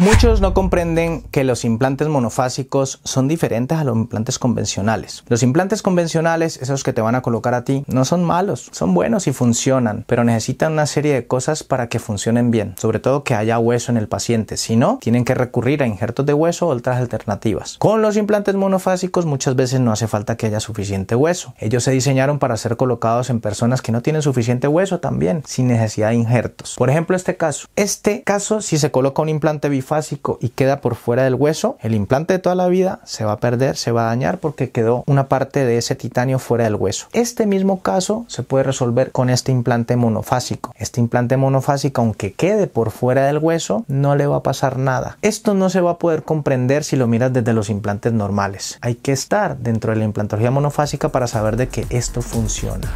Muchos no comprenden que los implantes monofásicos son diferentes a los implantes convencionales. Los implantes convencionales, esos que te van a colocar a ti, no son malos, son buenos y funcionan, pero necesitan una serie de cosas para que funcionen bien, sobre todo que haya hueso en el paciente. Si no, tienen que recurrir a injertos de hueso o otras alternativas. Con los implantes monofásicos muchas veces no hace falta que haya suficiente hueso. Ellos se diseñaron para ser colocados en personas que no tienen suficiente hueso también, sin necesidad de injertos. Por ejemplo, este caso. Este caso, si se coloca un implante bifásico, y queda por fuera del hueso, el implante de toda la vida se va a perder, se va a dañar porque quedó una parte de ese titanio fuera del hueso. Este mismo caso se puede resolver con este implante monofásico. Este implante monofásico, aunque quede por fuera del hueso, no le va a pasar nada. Esto no se va a poder comprender si lo miras desde los implantes normales. Hay que estar dentro de la implantología monofásica para saber de que esto funciona.